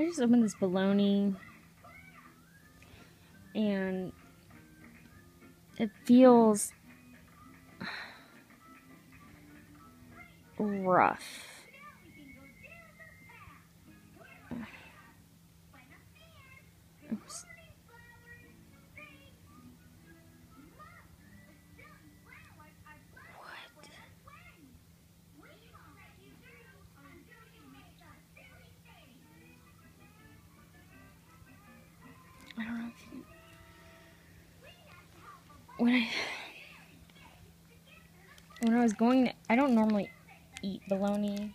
I just opened this bologna and it feels rough. When I. When I was going to. I don't normally eat bologna,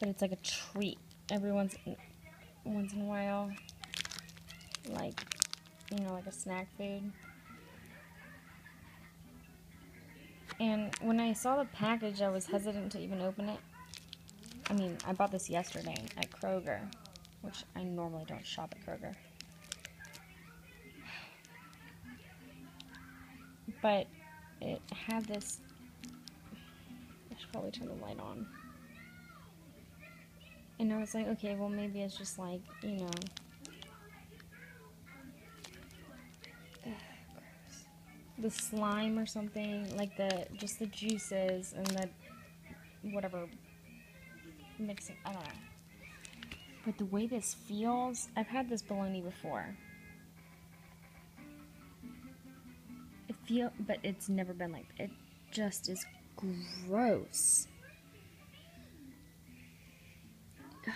but it's like a treat every once in, once in a while. Like, you know, like a snack food. And when I saw the package, I was hesitant to even open it. I mean, I bought this yesterday at Kroger, which I normally don't shop at Kroger. But it had this. I should probably turn the light on. And I was like, okay, well, maybe it's just like, you know. The slime or something, like the just the juices and the whatever mixing. I don't know. But the way this feels, I've had this bologna before. Feel, but it's never been like it. Just is gross.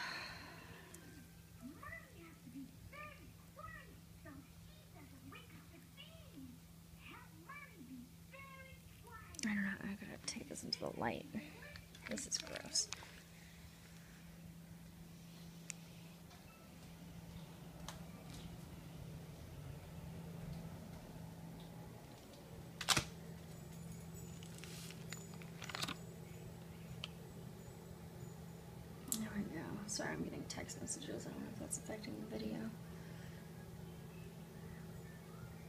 I don't know. I gotta take this into the light. This is gross. Sorry, I'm getting text messages. I don't know if that's affecting the video.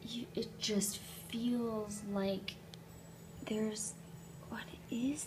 You, it just feels like there's what is